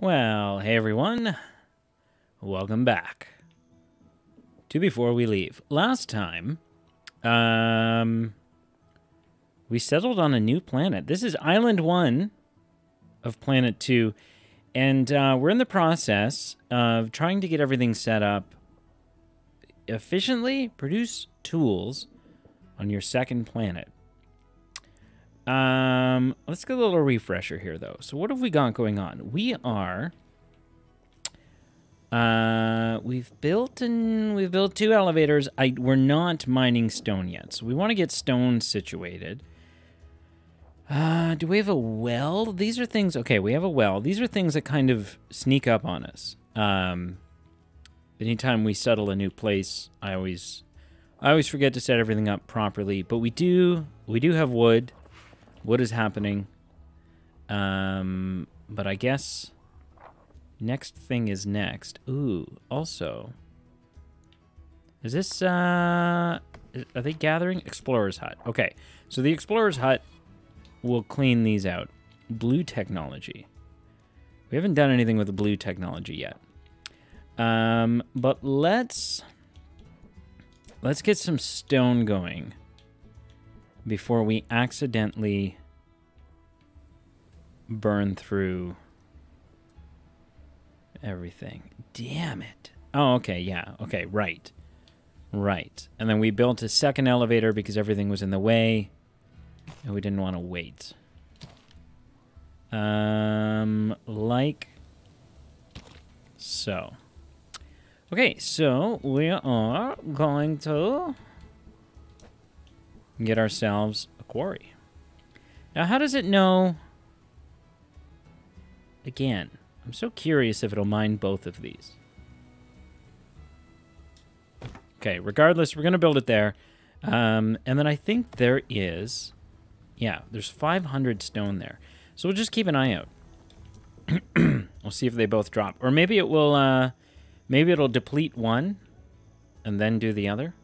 Well, hey everyone. Welcome back to Before We Leave. Last time, um, we settled on a new planet. This is Island 1 of Planet 2, and uh, we're in the process of trying to get everything set up efficiently, produce tools on your second planet. Um, let's get a little refresher here, though. So, what have we got going on? We are. Uh, we've built and we've built two elevators. I we're not mining stone yet, so we want to get stone situated. Uh, do we have a well? These are things. Okay, we have a well. These are things that kind of sneak up on us. Um, anytime we settle a new place, I always, I always forget to set everything up properly. But we do, we do have wood. What is happening? Um, but I guess next thing is next. Ooh, also, is this, uh, are they gathering? Explorer's Hut. Okay, so the Explorer's Hut will clean these out. Blue technology. We haven't done anything with the blue technology yet. Um, but let's, let's get some stone going before we accidentally burn through everything. Damn it. Oh, okay, yeah. Okay, right. Right. And then we built a second elevator because everything was in the way and we didn't want to wait. Um, like so. Okay, so we are going to get ourselves a quarry. Now, how does it know? Again, I'm so curious if it'll mine both of these. Okay, regardless, we're going to build it there. Um, and then I think there is... Yeah, there's 500 stone there. So we'll just keep an eye out. we'll see if they both drop. Or maybe it will... Uh, maybe it'll deplete one and then do the other.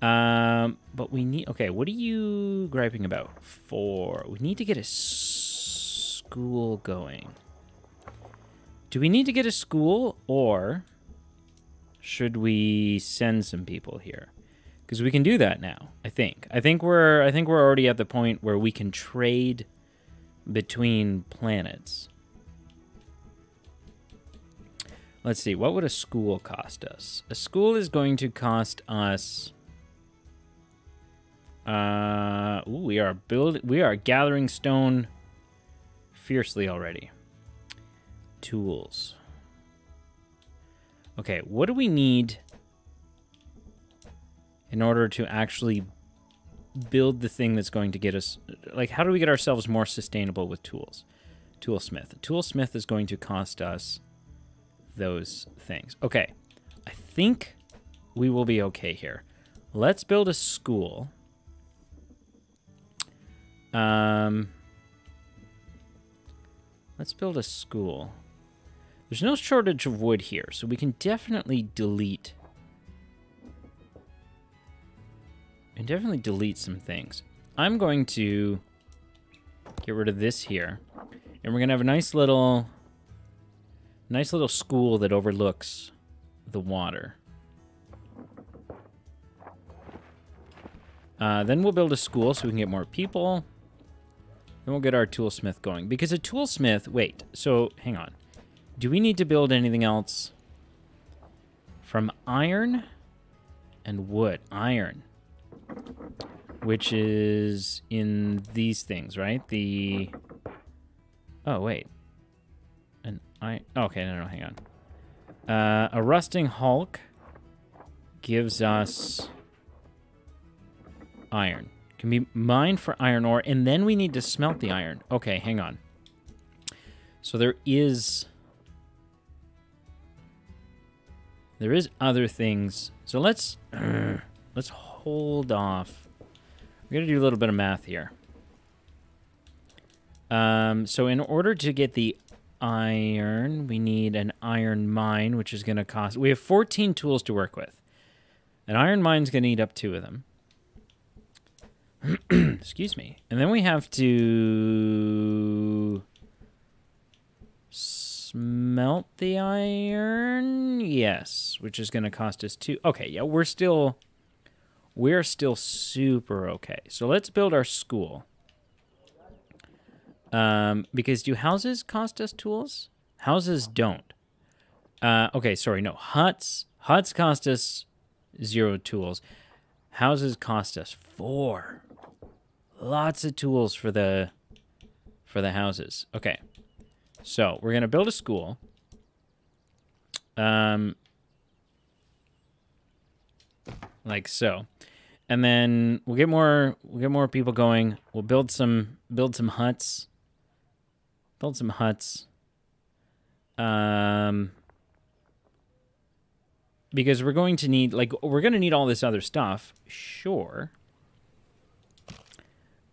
Um, but we need. Okay, what are you griping about? Four. We need to get a school going. Do we need to get a school, or should we send some people here? Because we can do that now. I think. I think we're. I think we're already at the point where we can trade between planets. Let's see. What would a school cost us? A school is going to cost us. Uh, ooh, we are build we are gathering stone fiercely already. Tools. Okay, what do we need in order to actually build the thing that's going to get us like how do we get ourselves more sustainable with tools? Toolsmith. Toolsmith is going to cost us those things. Okay. I think we will be okay here. Let's build a school. Um, let's build a school. There's no shortage of wood here, so we can definitely delete. And definitely delete some things. I'm going to get rid of this here. And we're going to have a nice little, nice little school that overlooks the water. Uh, then we'll build a school so we can get more people. Then we'll get our toolsmith going. Because a toolsmith... Wait, so hang on. Do we need to build anything else? From iron and wood. Iron. Which is in these things, right? The... Oh, wait. An I... Okay, no, no, hang on. Uh, a rusting hulk gives us iron. Can be mined for iron ore, and then we need to smelt the iron. Okay, hang on. So there is... There is other things. So let's... Let's hold off. We're going to do a little bit of math here. Um, so in order to get the iron, we need an iron mine, which is going to cost... We have 14 tools to work with. An iron mine's going to need up two of them. Excuse me. And then we have to... smelt the iron. Yes, which is going to cost us two. Okay, yeah, we're still we're still super okay. So let's build our school. Um, because do houses cost us tools? Houses don't. Uh, okay, sorry, no. Huts huts cost us zero tools. Houses cost us four. Lots of tools for the for the houses. Okay. So we're gonna build a school. Um like so. And then we'll get more we'll get more people going. We'll build some build some huts. Build some huts. Um because we're going to need like we're going to need all this other stuff, sure.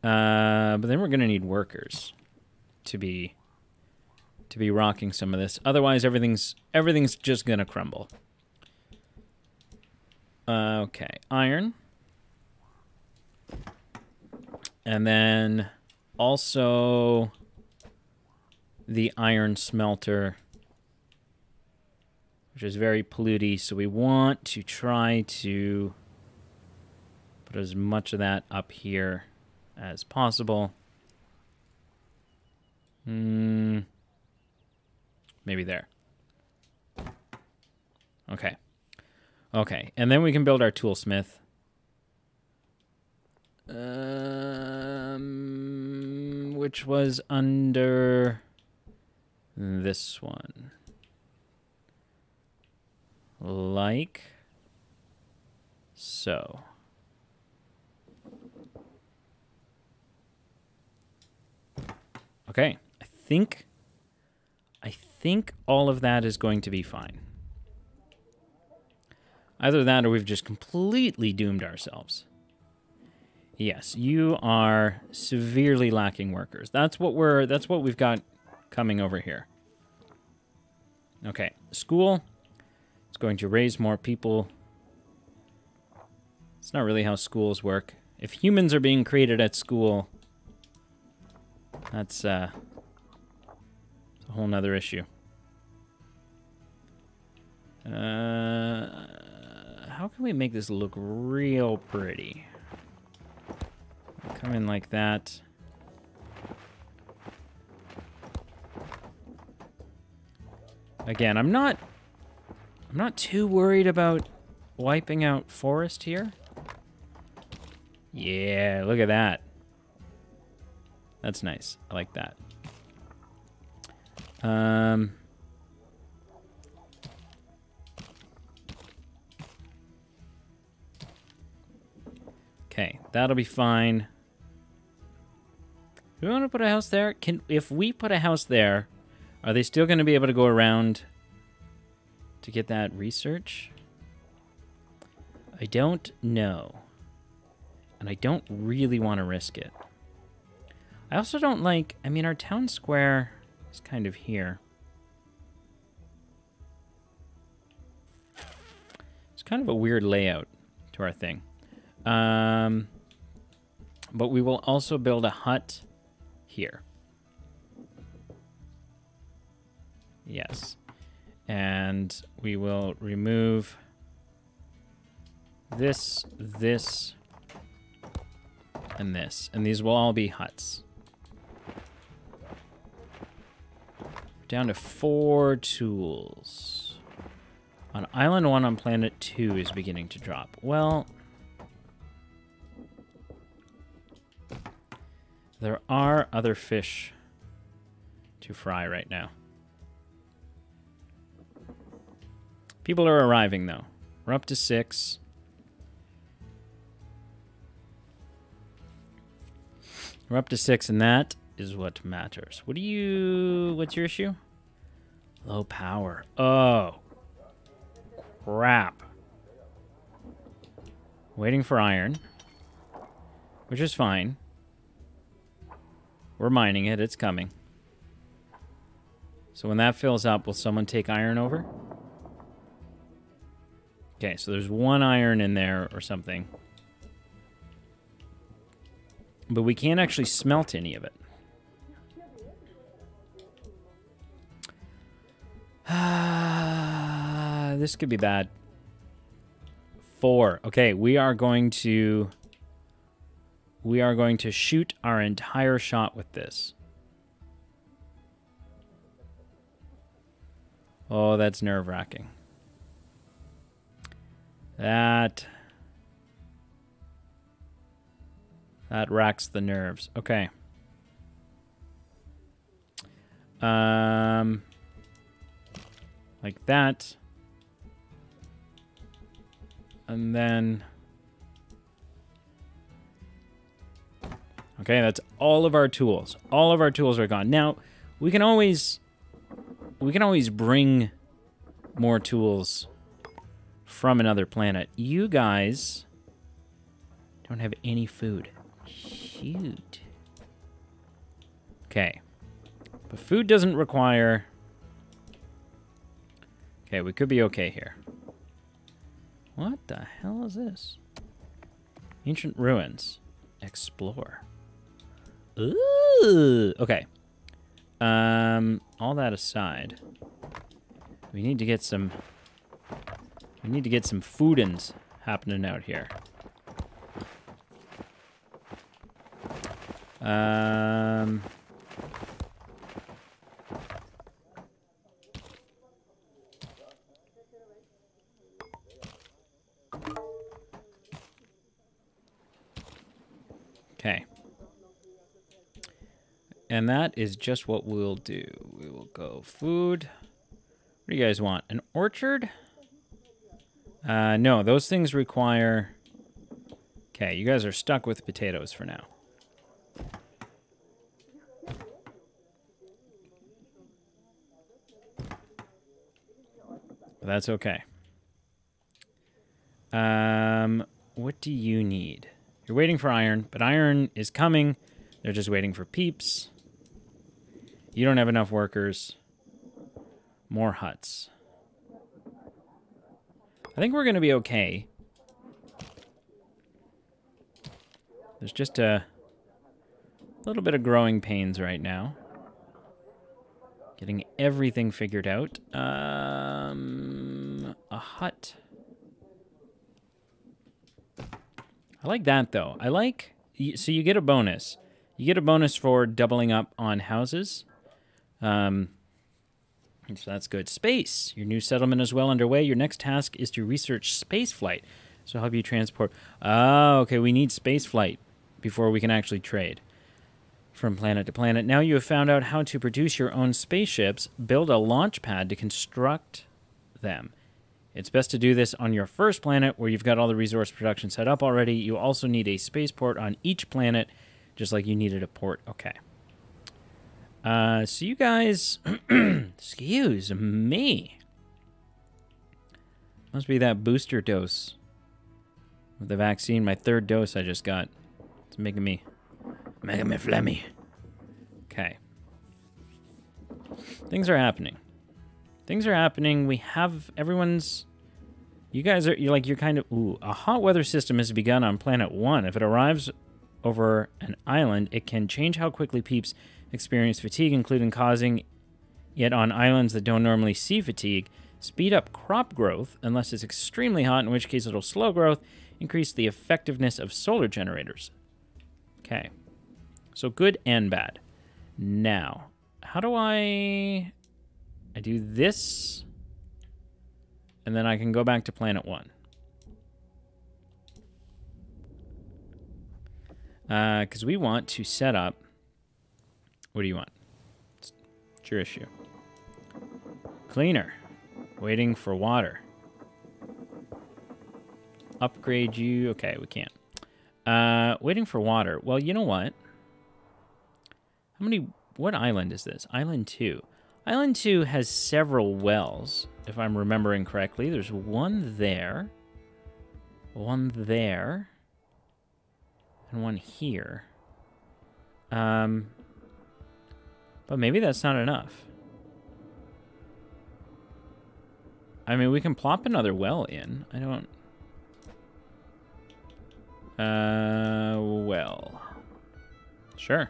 Uh, but then we're going to need workers to be to be rocking some of this. Otherwise, everything's everything's just going to crumble. Okay, iron. And then also the iron smelter which is very polluty. So we want to try to put as much of that up here as possible. Hmm. Maybe there. Okay. Okay, and then we can build our toolsmith. Um, which was under this one like so. Okay, I think I think all of that is going to be fine. Either that or we've just completely doomed ourselves. Yes, you are severely lacking workers. That's what we're that's what we've got coming over here. Okay, school it's going to raise more people. It's not really how schools work. If humans are being created at school, that's uh, a whole nother issue. Uh, how can we make this look real pretty? Come in like that. Again, I'm not I'm not too worried about wiping out forest here. Yeah, look at that. That's nice. I like that. Um... Okay, that'll be fine. Do we want to put a house there? Can if we put a house there, are they still going to be able to go around to get that research? I don't know. And I don't really want to risk it. I also don't like, I mean, our town square is kind of here. It's kind of a weird layout to our thing. Um, but we will also build a hut here. Yes and we will remove this, this, and this. And these will all be huts. Down to four tools. On Island 1 on Planet 2 is beginning to drop. Well... There are other fish to fry right now. People are arriving, though. We're up to six. We're up to six, and that is what matters. What do you... What's your issue? Low power. Oh. Crap. Waiting for iron. Which is fine. We're mining it. It's coming. So when that fills up, will someone take iron over? Okay, so there's one iron in there or something. But we can't actually smelt any of it. this could be bad. Four. Okay, we are going to we are going to shoot our entire shot with this. Oh, that's nerve-wracking. That that racks the nerves. Okay. Um like that. And then... Okay, that's all of our tools. All of our tools are gone. Now, we can always... We can always bring more tools from another planet. You guys don't have any food. Shoot. Okay. But food doesn't require Okay, we could be okay here. What the hell is this? Ancient ruins. Explore. Ooh. Okay. Um, all that aside, we need to get some. We need to get some foodins happening out here. Um. And that is just what we'll do. We will go food. What do you guys want? An orchard? Uh, no, those things require... Okay, you guys are stuck with potatoes for now. But that's okay. Um, what do you need? You're waiting for iron, but iron is coming. They're just waiting for peeps. You don't have enough workers. More huts. I think we're going to be okay. There's just a little bit of growing pains right now. Getting everything figured out. Um, a hut. I like that though. I like so you get a bonus. You get a bonus for doubling up on houses. Um, so that's good. Space. Your new settlement is well underway. Your next task is to research space flight. So do you transport. Oh, okay. We need space flight before we can actually trade from planet to planet. Now you have found out how to produce your own spaceships. Build a launch pad to construct them. It's best to do this on your first planet where you've got all the resource production set up already. You also need a spaceport on each planet, just like you needed a port. Okay. Uh, so you guys, excuse me. Must be that booster dose of the vaccine. My third dose I just got. It's making me, making me phlegmy. Okay. Things are happening. Things are happening. We have everyone's. You guys are you're like you're kind of ooh. A hot weather system has begun on planet one. If it arrives over an island, it can change how quickly peeps experience fatigue, including causing yet on islands that don't normally see fatigue, speed up crop growth unless it's extremely hot, in which case it'll slow growth, increase the effectiveness of solar generators. Okay. So good and bad. Now, how do I I do this, and then I can go back to planet one. Because uh, we want to set up... What do you want? It's your issue. Cleaner. Waiting for water. Upgrade you. Okay, we can't. Uh, waiting for water. Well, you know what? How many... What island is this? Island 2. Island 2 has several wells, if I'm remembering correctly. There's one there, one there, and one here. Um, but maybe that's not enough. I mean, we can plop another well in. I don't... Uh, well. Sure.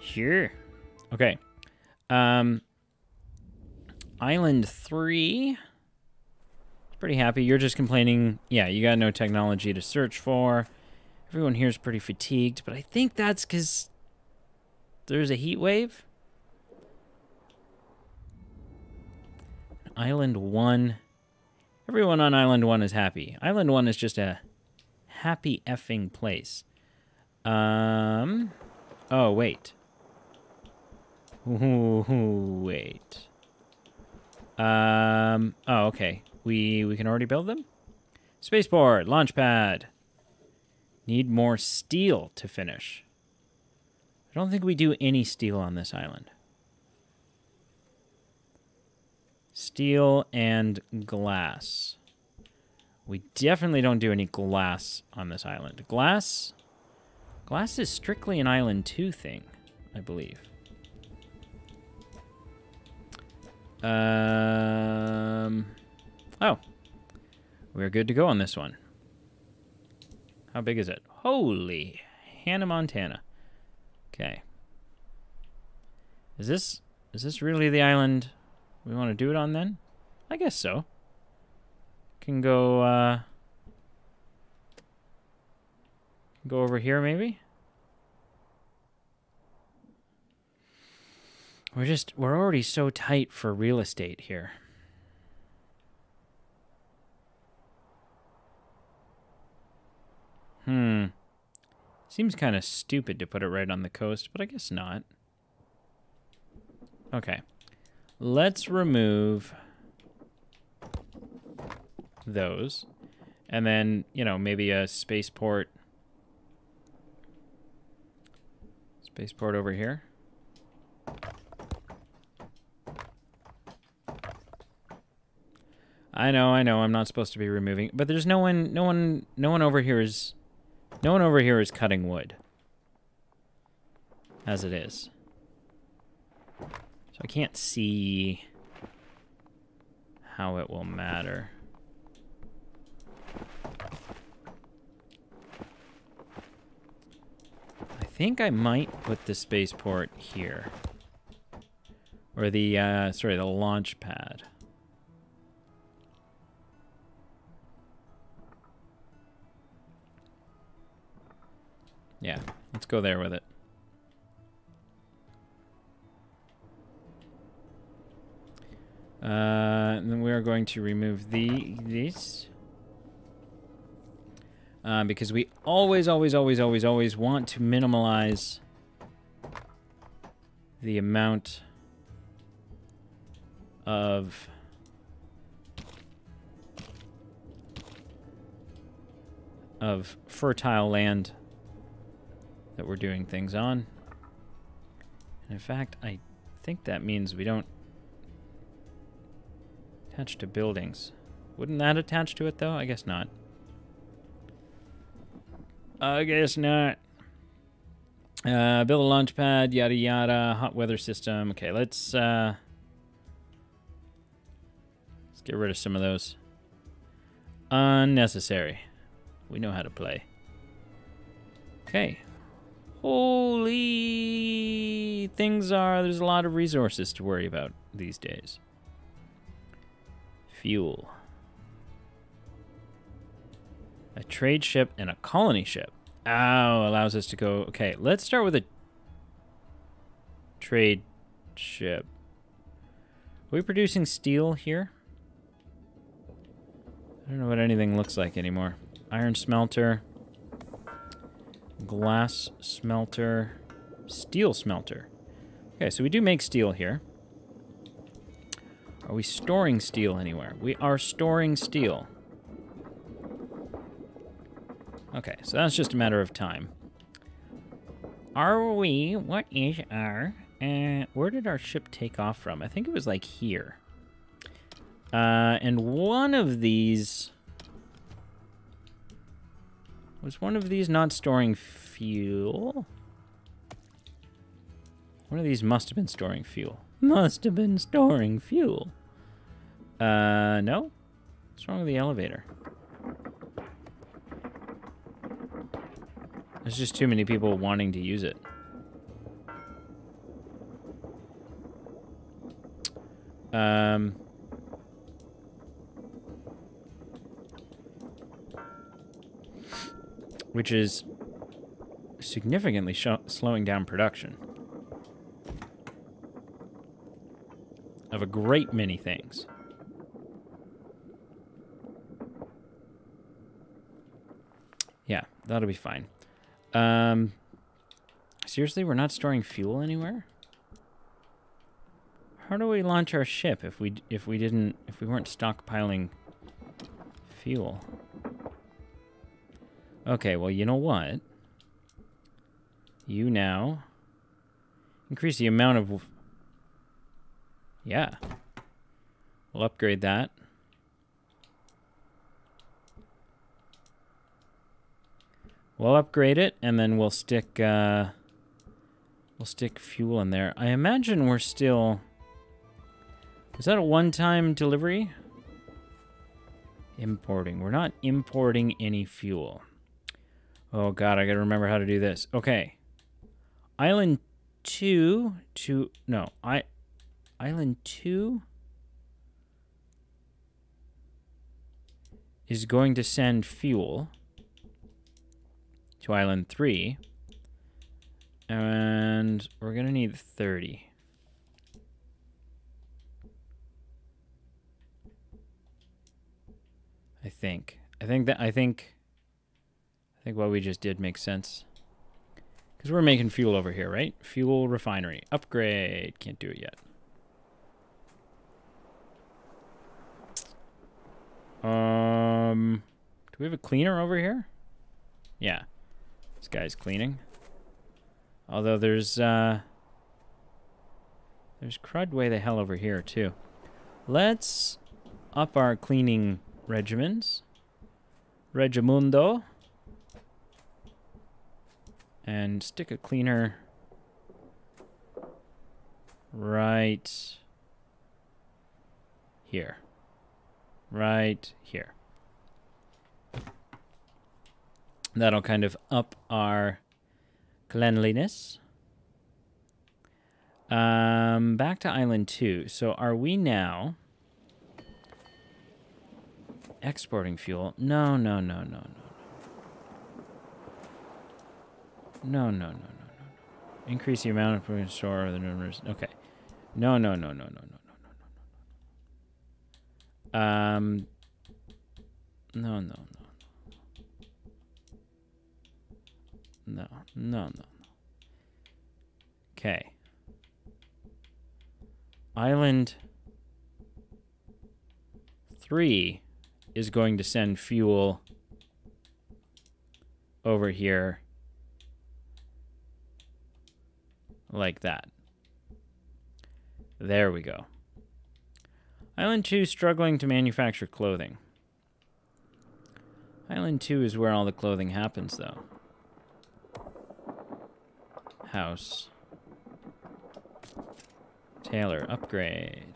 Sure. Okay. Um, Island 3. Pretty happy. You're just complaining. Yeah, you got no technology to search for. Everyone here is pretty fatigued, but I think that's because there's a heat wave. Island 1. Everyone on Island 1 is happy. Island 1 is just a happy effing place. Um. Oh, wait. Ooh, wait. Um. Oh, okay. We we can already build them. Spaceport, launch pad. Need more steel to finish. I don't think we do any steel on this island. Steel and glass. We definitely don't do any glass on this island. Glass glass is strictly an island 2 thing, I believe. Um, oh, we're good to go on this one. How big is it? Holy Hannah Montana. Okay. Is this is this really the island we want to do it on then? I guess so. Can go uh go over here maybe? We're just, we're already so tight for real estate here. Hmm. Seems kind of stupid to put it right on the coast, but I guess not. Okay. Let's remove those. And then, you know, maybe a spaceport. Spaceport over here. I know, I know. I'm not supposed to be removing, but there's no one, no one, no one over here is, no one over here is cutting wood. As it is. So I can't see how it will matter. I think I might put the spaceport here. Or the, uh, sorry, the launch pad. Yeah, let's go there with it. Uh, then we are going to remove the this. Uh, because we always, always, always, always, always want to minimize the amount of of fertile land that we're doing things on. And in fact, I think that means we don't attach to buildings. Wouldn't that attach to it, though? I guess not. I guess not. Uh, build a launch pad, yada yada, hot weather system. Okay, let's uh, let's get rid of some of those. Unnecessary. We know how to play. Okay, Holy things are, there's a lot of resources to worry about these days. Fuel. A trade ship and a colony ship. Oh, allows us to go. Okay, let's start with a trade ship. Are we producing steel here? I don't know what anything looks like anymore. Iron smelter glass smelter, steel smelter. Okay, so we do make steel here. Are we storing steel anywhere? We are storing steel. Okay, so that's just a matter of time. Are we, what is our, uh, where did our ship take off from? I think it was like here. Uh, and one of these was one of these not storing fuel? One of these must have been storing fuel. Must have been storing fuel. Uh, no? What's wrong with the elevator? There's just too many people wanting to use it. Um, which is significantly slowing down production of a great many things. Yeah, that'll be fine. Um, seriously, we're not storing fuel anywhere? How do we launch our ship if we if we didn't if we weren't stockpiling fuel? Okay, well, you know what? You now increase the amount of Yeah. We'll upgrade that. We'll upgrade it and then we'll stick uh we'll stick fuel in there. I imagine we're still is that a one-time delivery? Importing. We're not importing any fuel. Oh god, I gotta remember how to do this. Okay. Island 2 to... No, I... Island 2 is going to send fuel to Island 3. And we're gonna need 30. I think. I think that I think I think what we just did makes sense. Because we're making fuel over here, right? Fuel refinery. Upgrade. Can't do it yet. Um, do we have a cleaner over here? Yeah. This guy's cleaning. Although there's, uh... There's crud way the hell over here, too. Let's up our cleaning regimens. Regimundo. And stick a cleaner right here. Right here. That'll kind of up our cleanliness. Um, back to island two. So are we now exporting fuel? No, no, no, no, no. No, no, no, no, no, no. Increase the amount of food store or the numbers. Okay. No, no, no, no, no, no, no, no, no, no. Um. No, no, no. No, no, no, no. Okay. Island 3 is going to send fuel over here like that. There we go. Island 2 struggling to manufacture clothing. Island 2 is where all the clothing happens, though. House. Tailor, upgrade.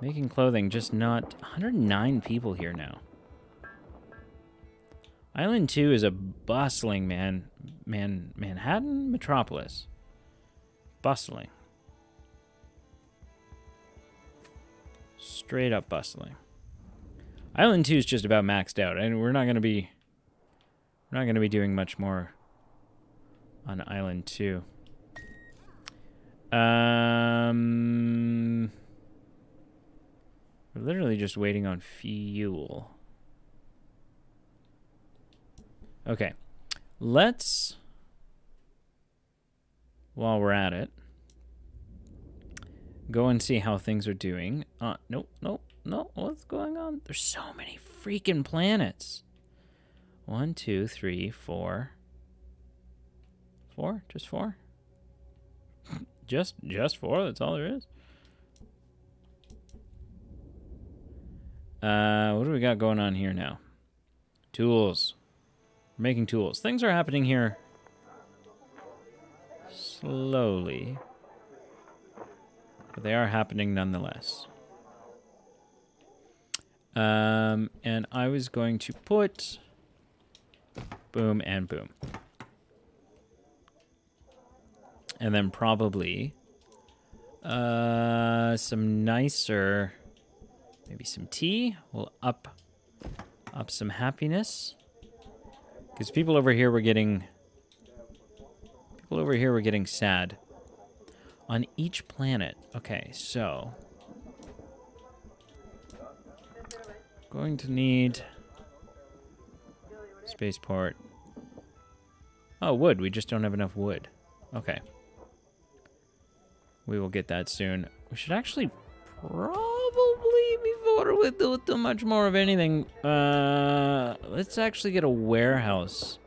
Making clothing, just not... 109 people here now. Island 2 is a bustling man, man, Manhattan metropolis. Bustling. Straight up bustling. Island 2 is just about maxed out, and we're not going to be we're not going to be doing much more on Island 2. Um We're literally just waiting on fuel. Okay. Let's, while we're at it, go and see how things are doing. Uh, nope, nope, no. What's going on? There's so many freaking planets. One, two, three, four. Four? Just four? just, just four? That's all there is? Uh, what do we got going on here now? Tools making tools. Things are happening here slowly, but they are happening nonetheless. Um, and I was going to put boom and boom. And then probably Uh, some nicer, maybe some tea. We'll up, up some happiness. Because people over here were getting, people over here were getting sad. On each planet. Okay, so going to need spaceport. Oh, wood. We just don't have enough wood. Okay. We will get that soon. We should actually probably, before we do too much more of anything, uh, let's actually get a warehouse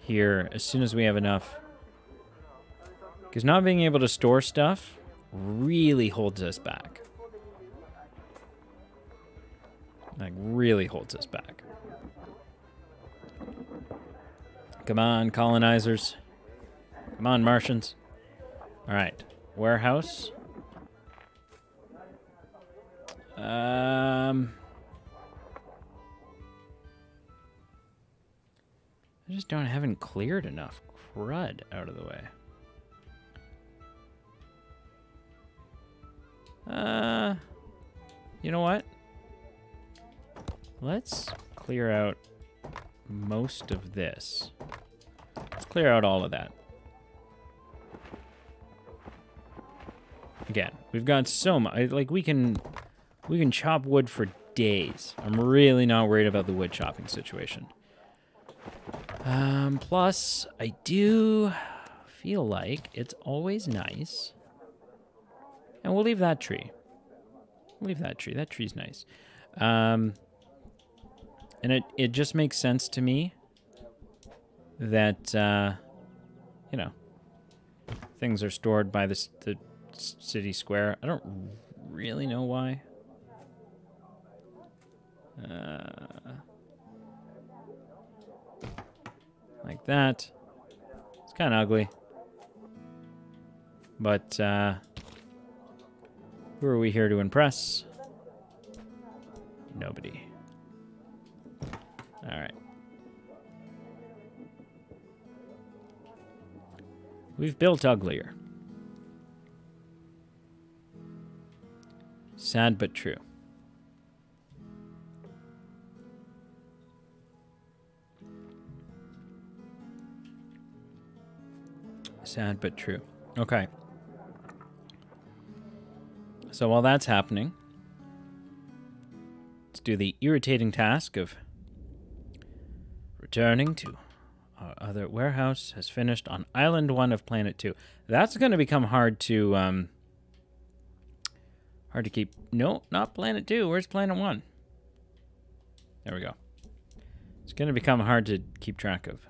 here as soon as we have enough. Because not being able to store stuff really holds us back. Like, really holds us back. Come on, colonizers. Come on, Martians. All right. Warehouse. Um, I just don't haven't cleared enough crud out of the way. Uh, you know what? Let's clear out most of this. Let's clear out all of that. Again, we've got so much. Like we can, we can chop wood for days. I'm really not worried about the wood chopping situation. Um, plus, I do feel like it's always nice. And we'll leave that tree. Leave that tree. That tree's nice. Um, and it, it just makes sense to me that, uh, you know, things are stored by this, the city square. I don't really know why. Uh, like that. It's kind of ugly. But, uh, who are we here to impress? Nobody. Alright. We've built uglier. Sad but true. Sad but true. Okay. So while that's happening, let's do the irritating task of returning to our other warehouse has finished on island one of planet two. That's going to become hard to um, Hard to keep. No, not planet two. Where's planet one? There we go. It's going to become hard to keep track of.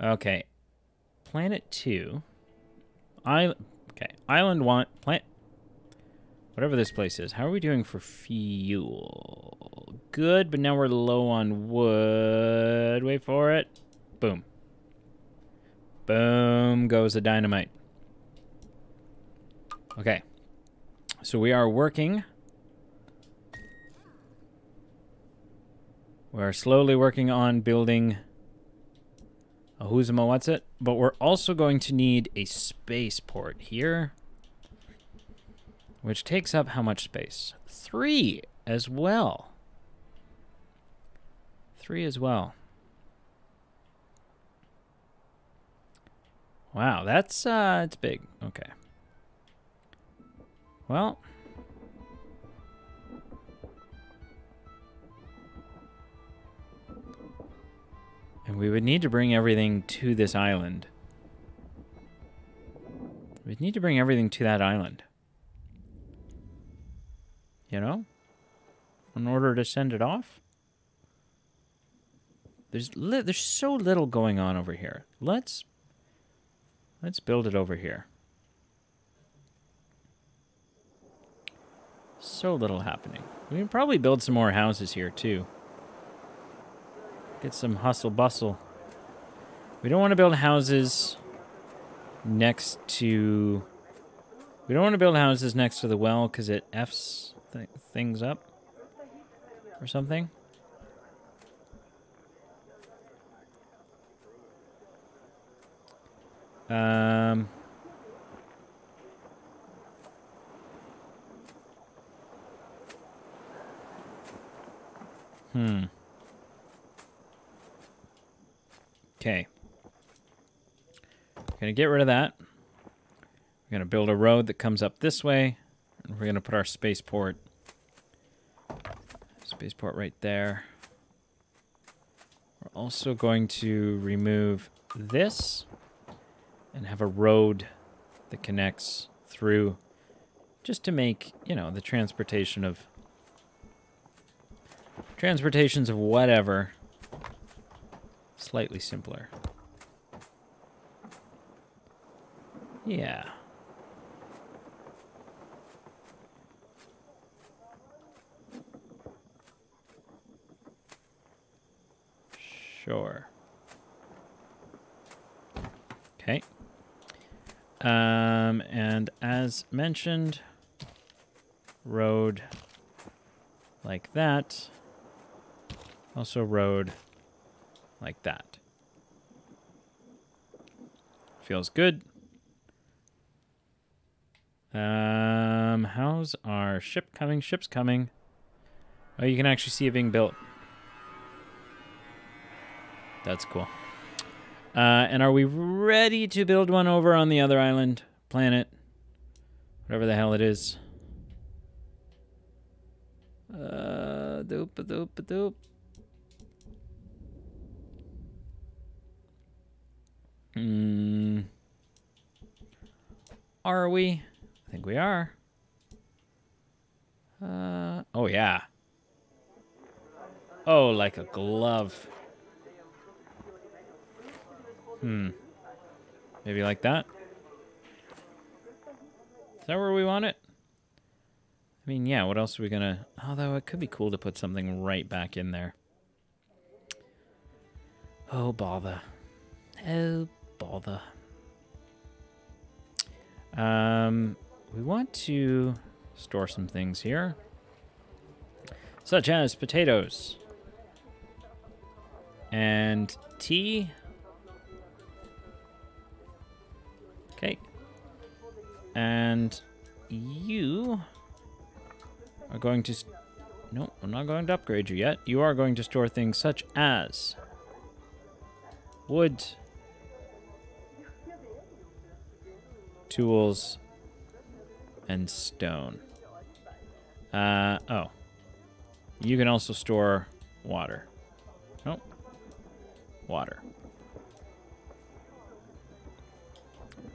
Okay. Planet two. I okay. Island one. Plant. Whatever this place is. How are we doing for fuel? Good, but now we're low on wood. Wait for it. Boom. Boom goes the dynamite. Okay. So we are working. We are slowly working on building a it? But we're also going to need a spaceport here. Which takes up how much space? Three as well. Three as well. Wow, that's uh it's big. Okay. Well. And we would need to bring everything to this island. We'd need to bring everything to that island. You know? In order to send it off? There's there's so little going on over here. Let's let's build it over here. So little happening. We can probably build some more houses here, too. Get some hustle bustle. We don't want to build houses next to... We don't want to build houses next to the well because it Fs th things up or something. Um... Hmm. Okay. We're to get rid of that. We're going to build a road that comes up this way. And we're going to put our spaceport. Spaceport right there. We're also going to remove this and have a road that connects through just to make, you know, the transportation of transportations of whatever slightly simpler. Yeah. Sure. Okay. Um, and as mentioned, road like that. Also road like that. Feels good. Um, how's our ship coming? Ship's coming. Oh, you can actually see it being built. That's cool. Uh, and are we ready to build one over on the other island, planet, whatever the hell it is? Uh, doop doop doop. Hmm. Are we? I think we are. Uh, oh yeah. Oh, like a glove. Hmm. Maybe like that? Is that where we want it? I mean, yeah, what else are we gonna... Although it could be cool to put something right back in there. Oh, bother. Oh, bother. Um, we want to store some things here. Such as potatoes. And tea. Okay. And you are going to... No, I'm not going to upgrade you yet. You are going to store things such as wood, tools, and stone. Uh, oh. You can also store water. Oh. Water.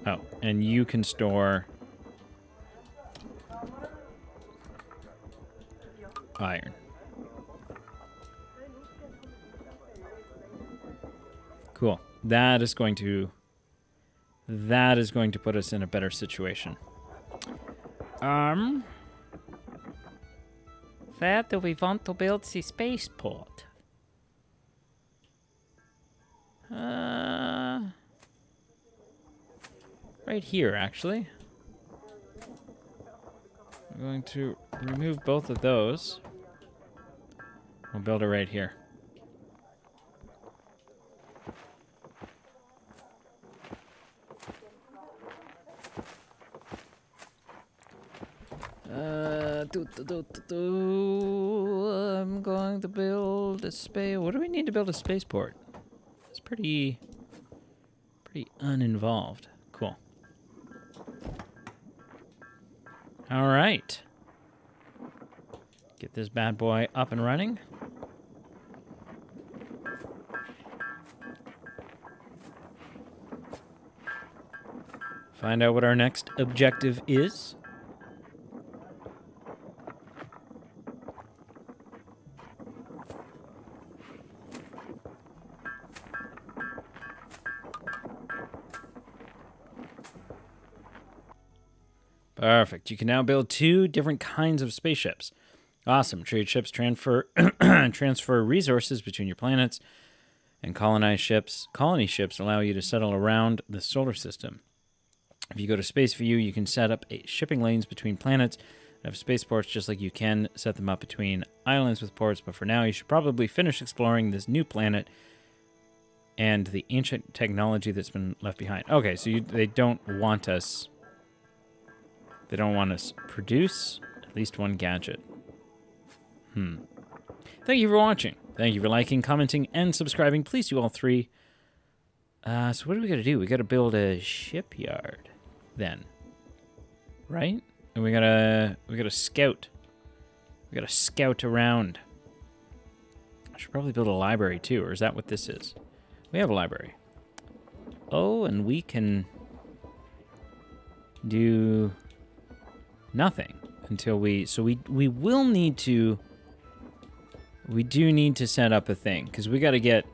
Oh, and you can store iron. Cool. That is going to that is going to put us in a better situation. Um that we want to build the spaceport? Uh Right here, actually. I'm going to remove both of those. We'll build it right here. Uh, do, do, do, I'm going to build a space. What do we need to build a spaceport? It's pretty, pretty uninvolved. Cool. All right. Get this bad boy up and running. Find out what our next objective is. Perfect. You can now build two different kinds of spaceships. Awesome. Trade ships transfer transfer resources between your planets, and colonized ships. Colony ships allow you to settle around the solar system. If you go to Space View, you can set up shipping lanes between planets and have spaceports just like you can set them up between islands with ports. But for now, you should probably finish exploring this new planet and the ancient technology that's been left behind. Okay, so you, they don't want us they don't want us produce at least one gadget. Hmm. Thank you for watching. Thank you for liking, commenting, and subscribing. Please do all three. Uh, so what do we got to do? We got to build a shipyard, then, right? And we gotta we gotta scout. We gotta scout around. I should probably build a library too, or is that what this is? We have a library. Oh, and we can do nothing until we so we we will need to we do need to set up a thing because we got to get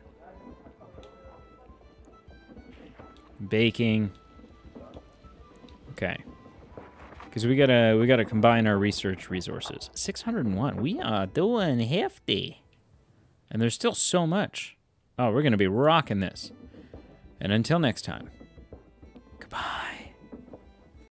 baking. Okay. Because we gotta we gotta combine our research resources. 601 we are doing hefty. And there's still so much. Oh we're gonna be rocking this. And until next time